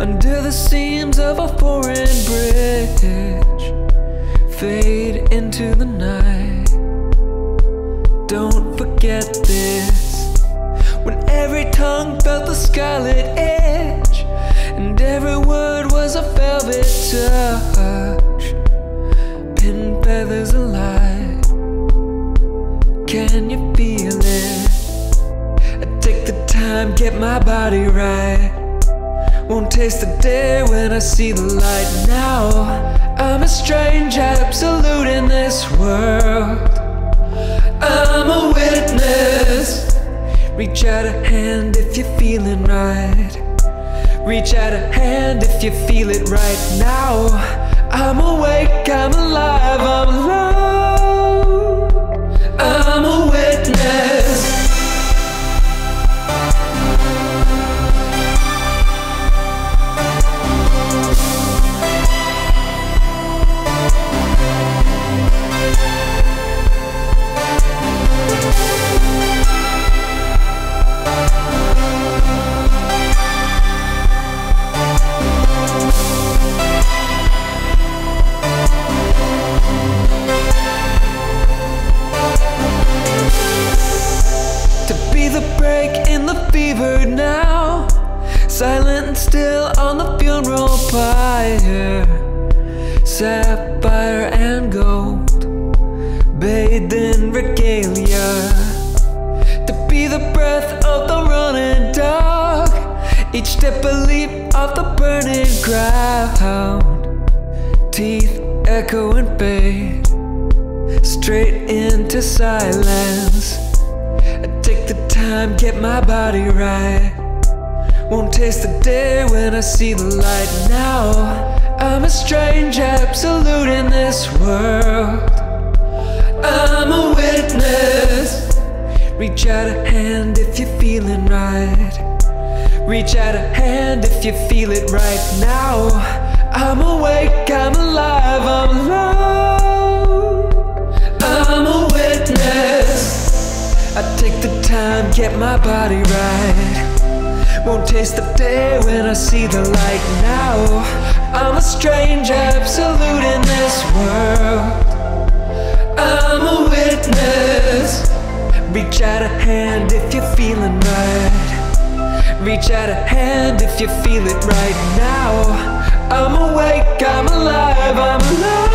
under the seams of a foreign bridge. Fade into the night. Don't forget this. When every tongue felt the scarlet edge, and every word was a velvet touch. Pin feathers alive. Can you feel it? I take the time, get my body right. Won't taste the day when I see the light now. I'm a strange absolute in this world. I'm a witness. Reach out a hand if you're feeling right. Reach out a hand if you feel it right now. I'm awake, I'm alive, I'm alone. Still on the funeral pyre. Sapphire and gold, bathed in regalia. To be the breath of the running dog. Each step a leap off the burning ground. Teeth echo and fade straight into silence. I take the time, get my body right. Won't taste the day when I see the light now. I'm a strange absolute in this world. I'm a witness. Reach out a hand if you're feeling right. Reach out a hand if you feel it right now. I'm awake, I'm alive, I'm alone. I'm a witness. I take the time, get my body right. Won't taste the day when I see the light now. I'm a strange absolute in this world. I'm a witness. Reach out a hand if you're feeling right. Reach out a hand if you feel it right now. I'm awake, I'm alive, I'm awake.